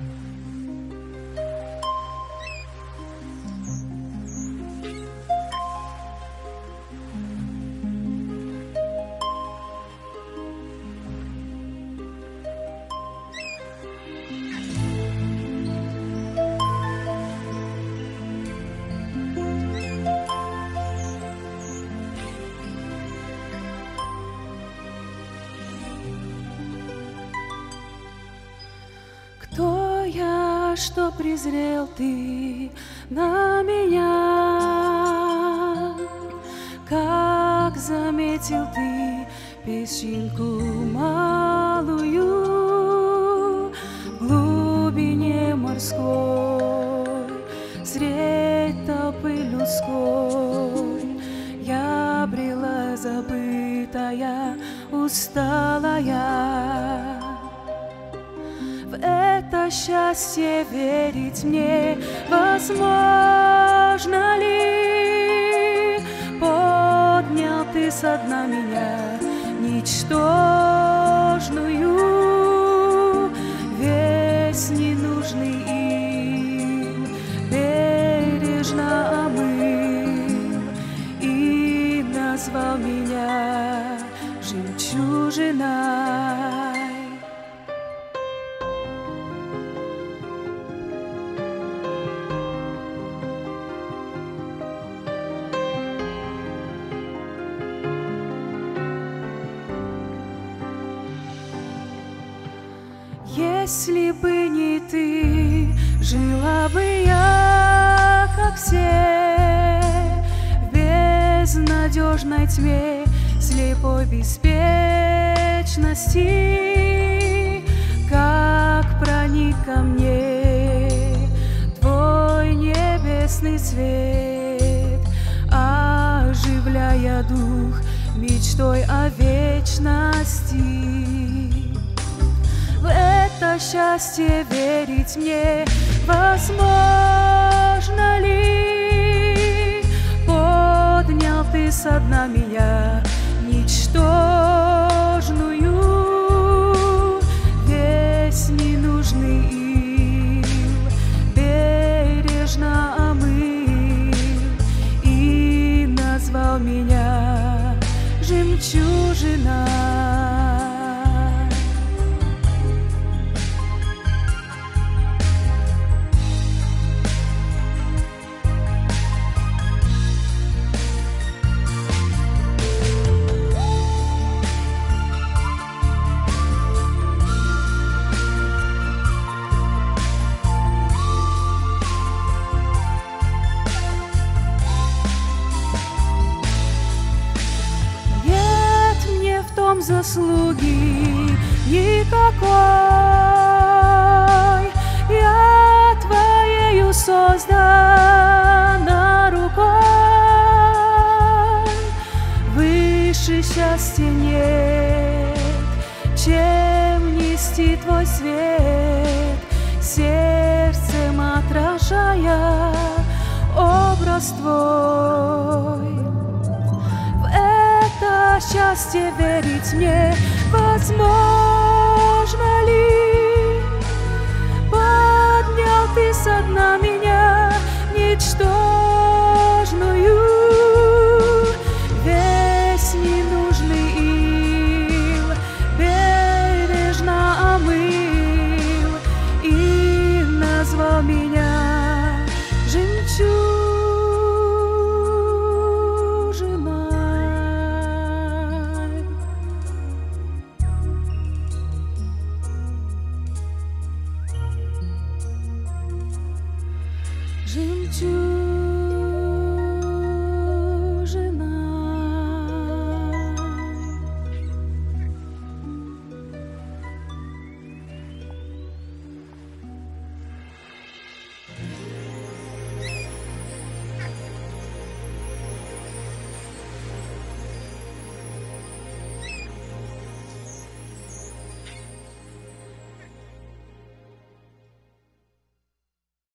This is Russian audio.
Mm-hmm. Что презрел ты на меня? Как заметил ты песчинку малую в глубине морской, средь толпы людской, я брела забытая, усталая счастье верить мне возможно ли? Поднял ты со дна меня ничтожную, Если бы не ты, жила бы я, как все, в безнадежной тьме, слепой беспечности, как проник ко мне твой небесный свет, оживляя дух мечтой о вечности счастье верить мне возможно ли? Поднял ты со дна меня ничтожную, заслуги никакой. Я Твоею создана рукой. Выше счастья нет, чем нести Твой свет, сердцем отражая образ Твой счастье верить мне возможно ли? To